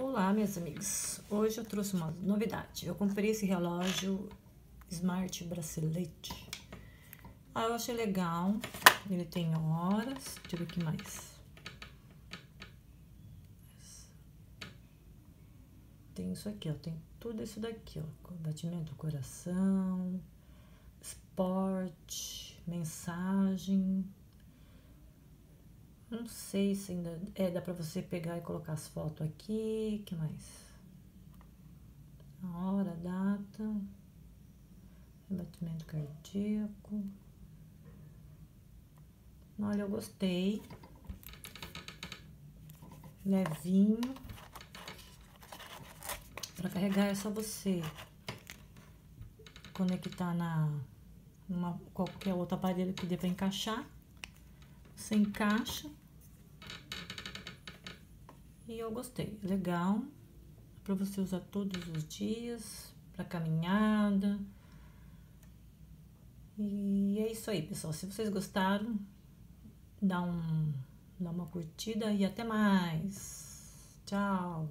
Olá, minhas amigas. Hoje eu trouxe uma novidade. Eu comprei esse relógio Smart Bracelete. Ah, eu achei legal. Ele tem horas. Deixa eu ver mais. Tem isso aqui, ó. Tem tudo isso daqui, ó. Batimento do coração, esporte, mensagem não sei se ainda é, dá pra você pegar e colocar as fotos aqui. que mais? Hora, data, batimento cardíaco. Olha, eu gostei. Levinho. Para carregar é só você conectar na qualquer outro aparelho que dê para encaixar. Você encaixa e eu gostei, legal. Para você usar todos os dias, para caminhada. E é isso aí, pessoal. Se vocês gostaram, dá, um, dá uma curtida e até mais. Tchau!